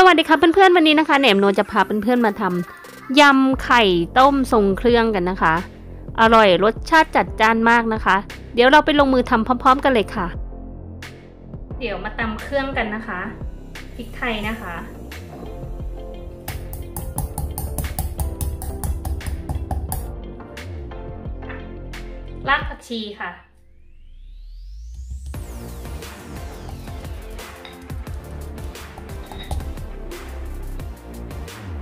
สวัสดีครับเพื่อนๆวันนี้นะคะแหนมโนจะพาเพื่อนๆมาทำยำไข่ต้มทรงเครื่องกันนะคะ อร่อยรสชาติจัดจ้านมากนะคะ เดี๋ยวเราไปลงมือทำพร้อม ๆ กันเลยค่ะ เดี๋ยวมาตำเครื่องกันนะคะพริกไทยนะคะ รากผักชีค่ะ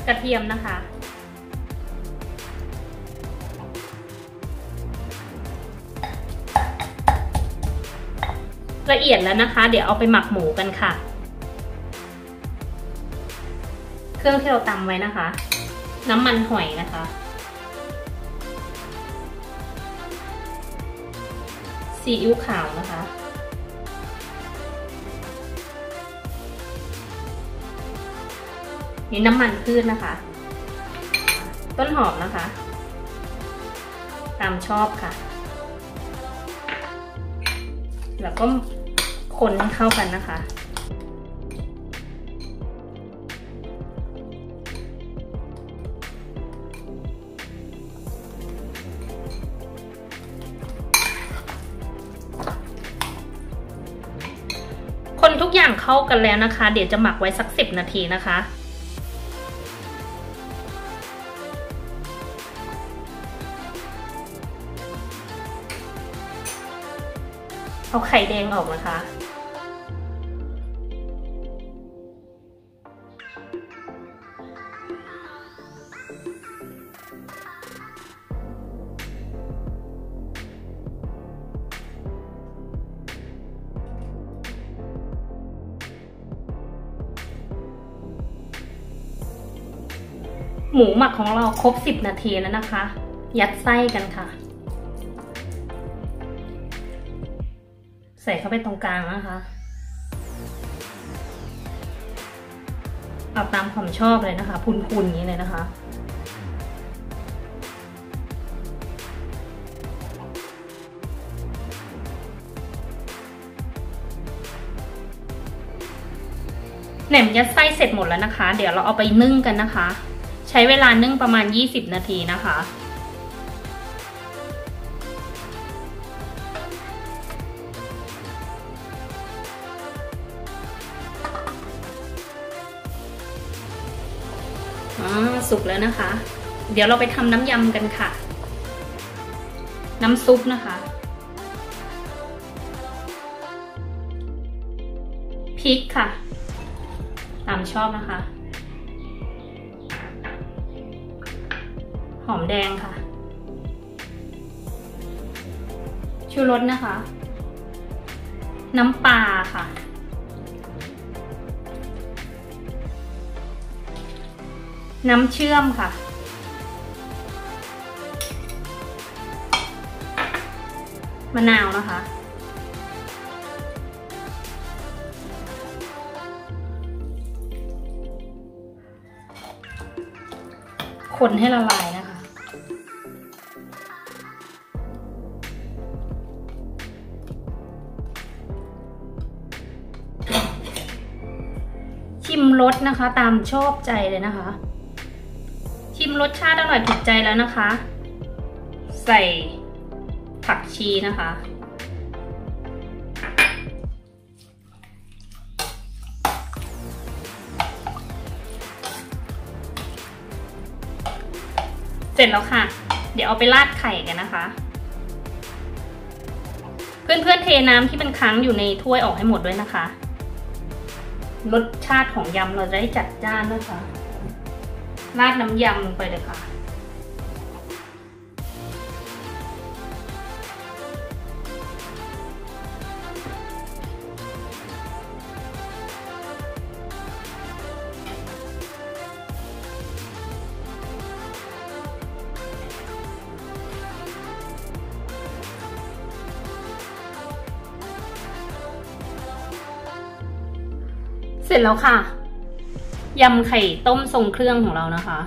กระเทียมนะคะ ละเอียดแล้วนะคะ เดี๋ยวเอาไปหมักหมูกันค่ะ เครื่องที่เราตำไว้นะคะ น้ำมันหอยนะคะ ซีอิ๊วขาวนะคะ นี่น้ำมันพืชนะคะ ต้นหอมนะคะ ตามชอบค่ะ แล้วก็คนให้เข้ากันนะคะคนทุกอย่างเข้ากันแล้วนะคะ เดี๋ยวจะหมักไว้สักสิบนาทีนะคะ เอาไข่แดงออกนะคะ หมูหมักของเราครบสิบนาทีแล้วนะคะ ยัดไส้กันค่ะ ใส่เข้าไปตรงกลางนะคะเอาตามความชอบเลยนะคะ พุนๆอย่างนี้เลยนะคะแหนมยัดไส้เสร็จหมดแล้วนะคะ เดี๋ยวเราเอาไปนึ่งกันนะคะ ใช้เวลานึ่งประมาณ 20 นาทีนะคะ อ่าสุกแล้วนะคะ เดี๋ยวเราไปทำน้ำยำกันค่ะ น้ำซุปนะคะพริกค่ะ ตามชอบนะคะ หอมแดงค่ะ ชูรสนะคะ น้ำปลาค่ะ น้ำเชื่อมค่ะ มะนาวนะคะ คนให้ละลายนะคะ ชิมรสนะคะตามชอบใจเลยนะคะ ชิมรสชาติอร่อยถูกใจแล้วนะคะ ใส่ผักชีนะคะ เสร็จแล้วค่ะ เดี๋ยวเอาไปราดไข่กันนะคะ เพื่อนๆเทน้ำที่มันค้างอยู่ในถ้วยออกให้หมดด้วยนะคะ รสชาติของยำเราจะได้จัดจ้านนะคะ ราดน้ำยำลงไปเลยค่ะเสร็จแล้วค่ะ ยำไข่ต้มทรงเครื่องของเรานะคะ